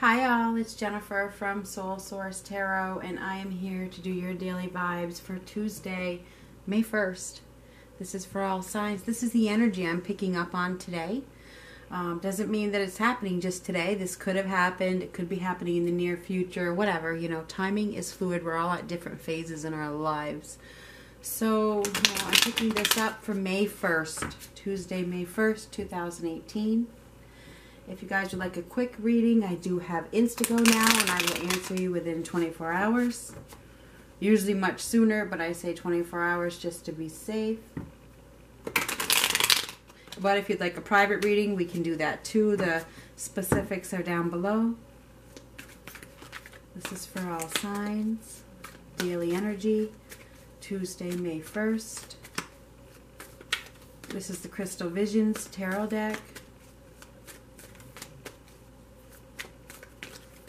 Hi, all. It's Jennifer from Soul Source Tarot, and I am here to do your daily vibes for Tuesday, May 1st. This is for all signs. This is the energy I'm picking up on today. Um, doesn't mean that it's happening just today. This could have happened. It could be happening in the near future. Whatever. You know, timing is fluid. We're all at different phases in our lives. So, you know, I'm picking this up for May 1st, Tuesday, May 1st, 2018. If you guys would like a quick reading, I do have InstantGo now, and I will answer you within 24 hours. Usually much sooner, but I say 24 hours just to be safe. But if you'd like a private reading, we can do that too. The specifics are down below. This is for all signs. Daily energy, Tuesday, May 1st. This is the Crystal Visions Tarot deck.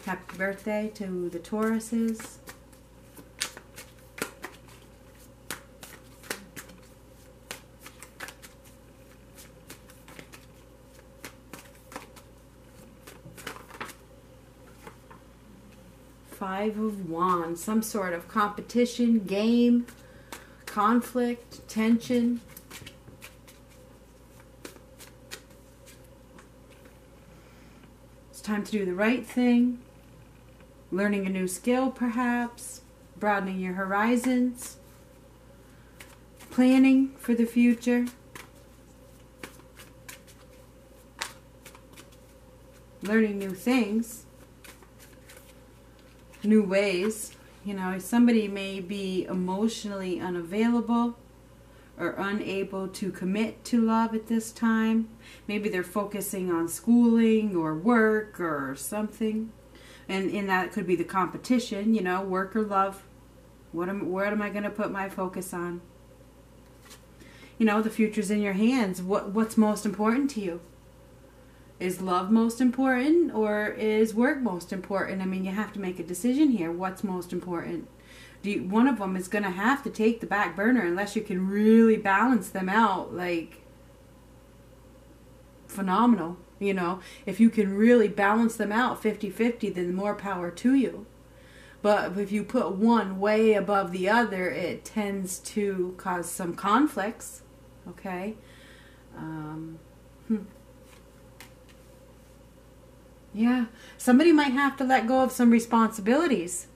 Happy birthday to the Tauruses. Five of Wands, some sort of competition, game, conflict, tension. It's time to do the right thing learning a new skill, perhaps, broadening your horizons, planning for the future. Learning new things, new ways. You know, somebody may be emotionally unavailable or unable to commit to love at this time. Maybe they're focusing on schooling or work or something and in that could be the competition you know work or love. What am what am i going to put my focus on? You know the future's in your hands. What what's most important to you? Is love most important or is work most important? I mean you have to make a decision here. What's most important? Do you, one of them is going to have to take the back burner unless you can really balance them out like phenomenal you know, if you can really balance them out 50 50, then more power to you. But if you put one way above the other, it tends to cause some conflicts. Okay? Um, hmm. Yeah. Somebody might have to let go of some responsibilities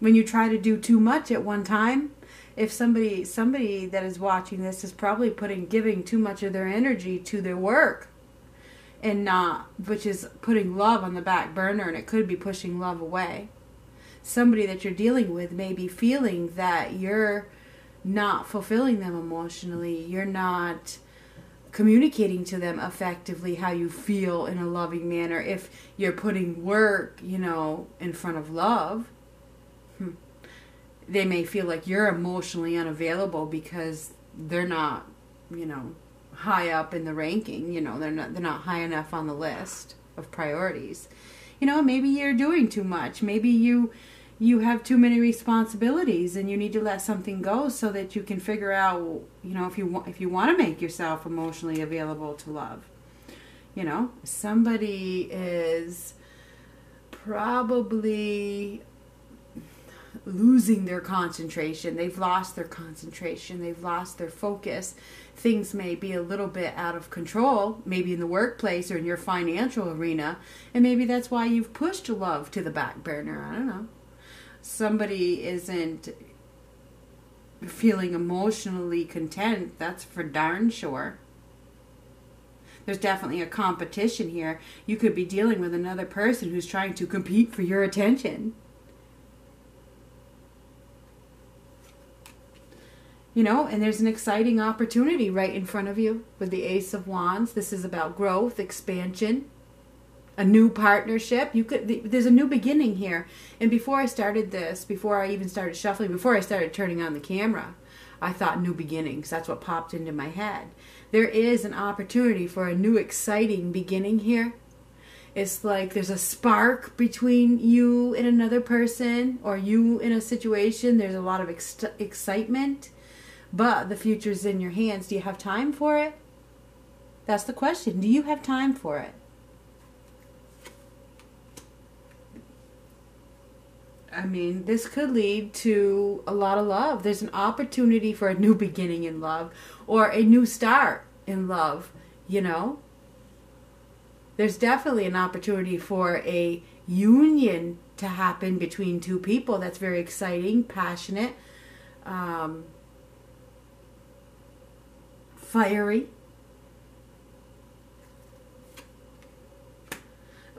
when you try to do too much at one time. If somebody somebody that is watching this is probably putting giving too much of their energy to their work and not, which is putting love on the back burner and it could be pushing love away. Somebody that you're dealing with may be feeling that you're not fulfilling them emotionally, you're not communicating to them effectively how you feel in a loving manner. If you're putting work, you know, in front of love, hmm, they may feel like you're emotionally unavailable because they're not, you know, high up in the ranking. You know, they're not they're not high enough on the list of priorities. You know, maybe you're doing too much. Maybe you you have too many responsibilities and you need to let something go so that you can figure out, you know, if you want if you want to make yourself emotionally available to love. You know, somebody is probably losing their concentration. They've lost their concentration. They've lost their focus. Things may be a little bit out of control, maybe in the workplace or in your financial arena. And maybe that's why you've pushed love to the back burner. I don't know. Somebody isn't feeling emotionally content. That's for darn sure. There's definitely a competition here. You could be dealing with another person who's trying to compete for your attention. You know, and there's an exciting opportunity right in front of you with the Ace of Wands. This is about growth, expansion, a new partnership. You could there's a new beginning here. And before I started this, before I even started shuffling, before I started turning on the camera, I thought new beginnings. That's what popped into my head. There is an opportunity for a new exciting beginning here. It's like there's a spark between you and another person or you in a situation. There's a lot of ex- excitement but the future's in your hands. Do you have time for it? That's the question. Do you have time for it? I mean, this could lead to a lot of love. There's an opportunity for a new beginning in love or a new start in love, you know? There's definitely an opportunity for a union to happen between two people that's very exciting, passionate, um, fiery.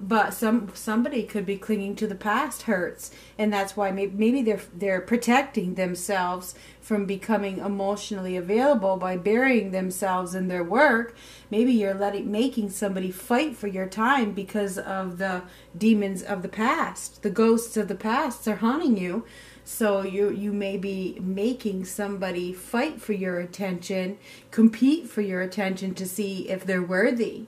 but some somebody could be clinging to the past hurts and that's why maybe, maybe they're they're protecting themselves from becoming emotionally available by burying themselves in their work. Maybe you're letting making somebody fight for your time because of the demons of the past. The ghosts of the past are haunting you so you you may be making somebody fight for your attention compete for your attention to see if they're worthy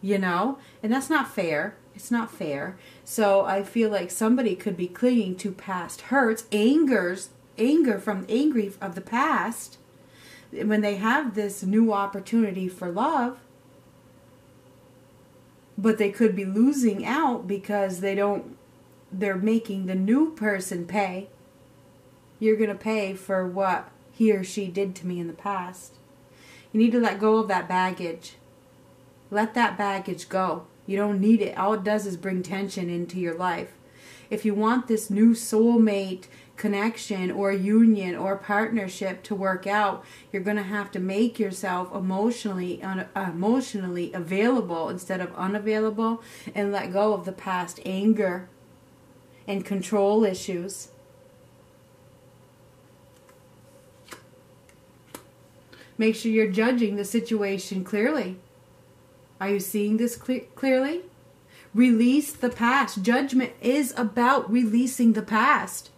you know and that's not fair it's not fair. So I feel like somebody could be clinging to past hurts, angers, anger from angry of the past when they have this new opportunity for love. But they could be losing out because they don't they're making the new person pay. You're going to pay for what he or she did to me in the past. You need to let go of that baggage. Let that baggage go. You don't need it. All it does is bring tension into your life. If you want this new soulmate connection or union or partnership to work out, you're going to have to make yourself emotionally un- emotionally available instead of unavailable and let go of the past anger and control issues. Make sure you're judging the situation clearly. Are you seeing this cle- clearly? Release the past. Judgment is about releasing the past.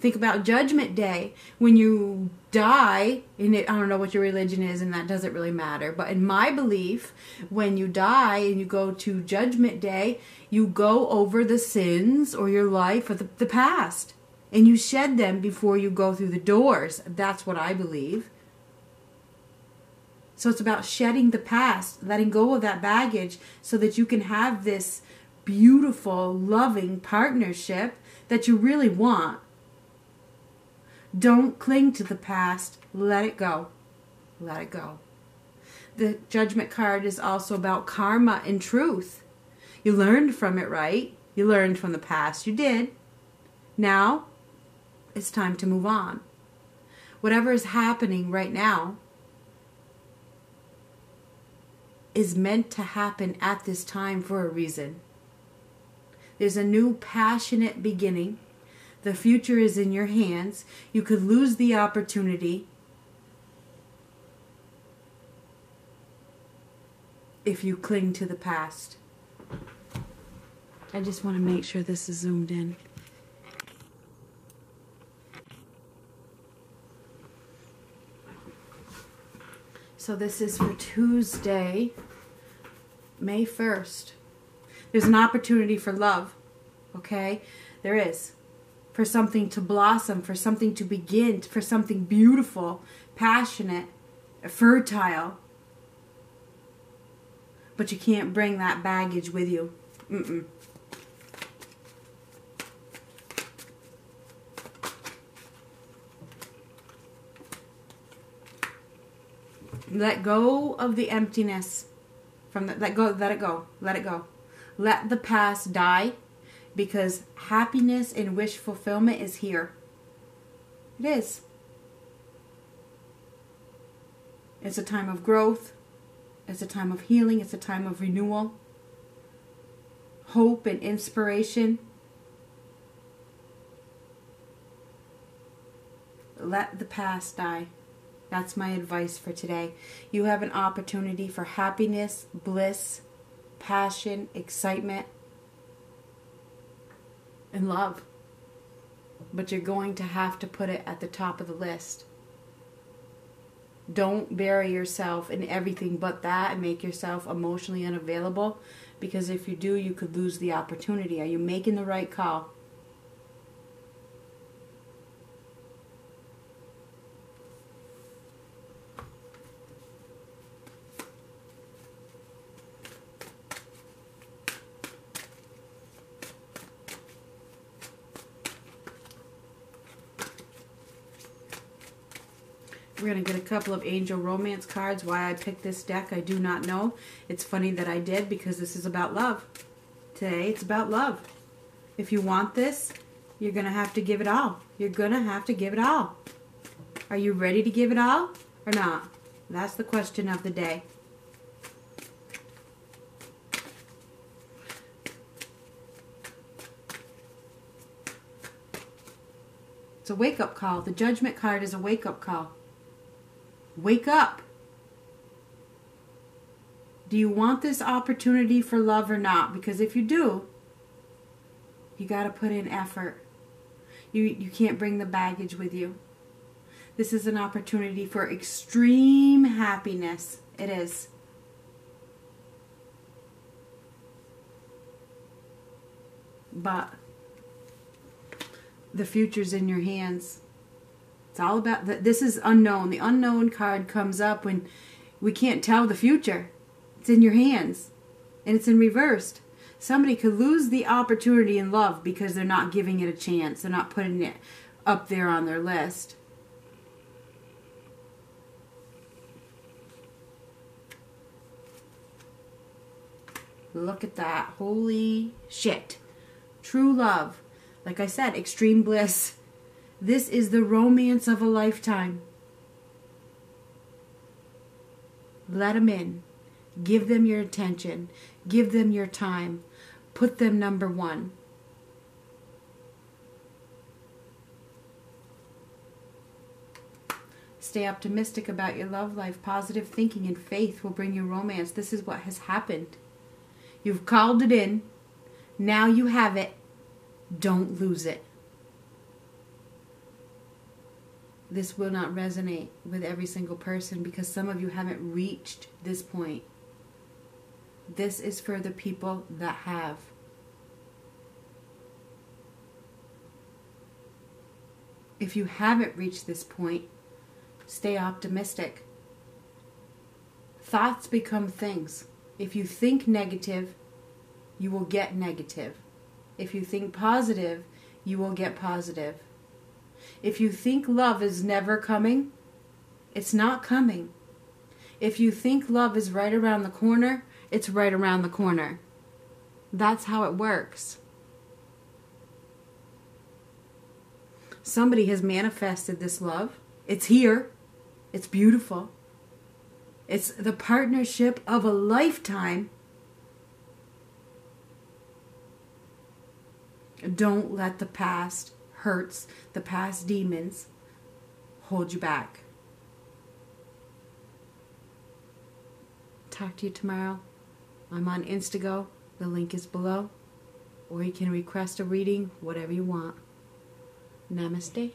Think about Judgment Day. When you die, and it, I don't know what your religion is, and that doesn't really matter. But in my belief, when you die and you go to Judgment Day, you go over the sins or your life or the, the past. And you shed them before you go through the doors. That's what I believe. So it's about shedding the past, letting go of that baggage so that you can have this beautiful, loving partnership that you really want. Don't cling to the past. Let it go. Let it go. The judgment card is also about karma and truth. You learned from it, right? You learned from the past. You did. Now, it's time to move on. Whatever is happening right now, is meant to happen at this time for a reason. There's a new passionate beginning. The future is in your hands. You could lose the opportunity if you cling to the past. I just want to make sure this is zoomed in. So this is for Tuesday, May 1st. There's an opportunity for love, okay? There is. For something to blossom, for something to begin, for something beautiful, passionate, fertile. But you can't bring that baggage with you. Mm-mm. Let go of the emptiness from the, let go let it go let it go. Let the past die because happiness and wish fulfillment is here. It is. It's a time of growth. It's a time of healing. It's a time of renewal. Hope and inspiration. Let the past die that's my advice for today. You have an opportunity for happiness, bliss, passion, excitement, and love. But you're going to have to put it at the top of the list. Don't bury yourself in everything but that and make yourself emotionally unavailable because if you do, you could lose the opportunity. Are you making the right call? We're going to get a couple of angel romance cards. Why I picked this deck, I do not know. It's funny that I did because this is about love. Today, it's about love. If you want this, you're going to have to give it all. You're going to have to give it all. Are you ready to give it all or not? That's the question of the day. It's a wake up call. The judgment card is a wake up call. Wake up. Do you want this opportunity for love or not? Because if you do, you got to put in effort. You you can't bring the baggage with you. This is an opportunity for extreme happiness. It is. But the future's in your hands. It's all about that. This is unknown. The unknown card comes up when we can't tell the future. It's in your hands, and it's in reversed. Somebody could lose the opportunity in love because they're not giving it a chance. They're not putting it up there on their list. Look at that. Holy shit. True love like I said, extreme bliss. This is the romance of a lifetime. Let them in. Give them your attention. Give them your time. Put them number one. Stay optimistic about your love life. Positive thinking and faith will bring you romance. This is what has happened. You've called it in. Now you have it. Don't lose it. This will not resonate with every single person because some of you haven't reached this point. This is for the people that have. If you haven't reached this point, stay optimistic. Thoughts become things. If you think negative, you will get negative. If you think positive, you will get positive. If you think love is never coming, it's not coming. If you think love is right around the corner, it's right around the corner. That's how it works. Somebody has manifested this love. It's here. It's beautiful. It's the partnership of a lifetime Don't let the past hurts, the past demons hold you back. Talk to you tomorrow. I'm on InstantGo. The link is below. Or you can request a reading, whatever you want. Namaste.